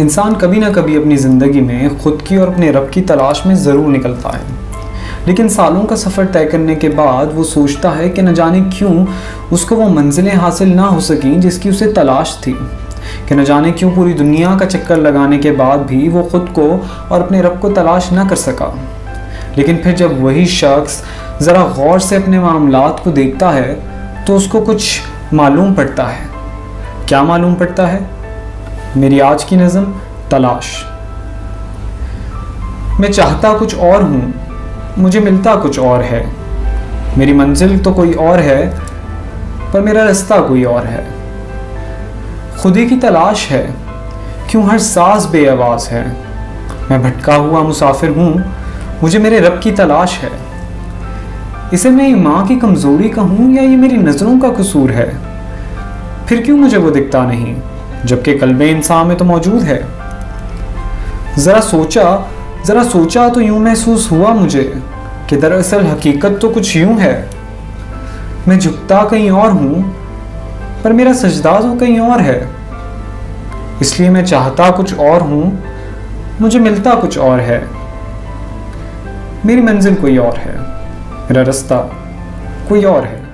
इंसान कभी ना कभी अपनी ज़िंदगी में ख़ुद की और अपने रब की तलाश में ज़रूर निकलता है। लेकिन सालों का सफ़र तय करने के बाद वो सोचता है कि न जाने क्यों उसको वो मंजिलें हासिल ना हो सकें जिसकी उसे तलाश थी। कि न जाने क्यों पूरी दुनिया का चक्कर लगाने के बाद भी वो ख़ुद को और अपने रब को तलाश ना कर सका। लेकिन फिर जब वही शख्स ज़रा गौर से अपने मामला को देखता है तो उसको कुछ मालूम पड़ता है। क्या मालूम पड़ता है? मेरी आज की नज़म तलाश। मैं चाहता कुछ और हूँ, मुझे मिलता कुछ और है। मेरी मंजिल तो कोई और है, पर मेरा रास्ता कोई और है। खुदी की तलाश है, क्यों हर सांस बेआवाज़ है? मैं भटका हुआ मुसाफिर हूँ, मुझे मेरे रब की तलाश है। इसे मैं माँ की कमज़ोरी का हूँ या ये मेरी नज़रों का कसूर है? फिर क्यों मुझे वो दिखता नहीं, जबकि कल्ब इंसान में तो मौजूद है? ज़रा सोचा ज़रा सोचा तो यूँ महसूस हुआ मुझे कि दरअसल हकीकत तो कुछ यूँ है। मैं झुकता कहीं और हूँ, पर मेरा सजदा तो कहीं और है। इसलिए मैं चाहता कुछ और हूँ, मुझे मिलता कुछ और है। मेरी मंजिल कोई और है। मेरा रास्ता कोई और है।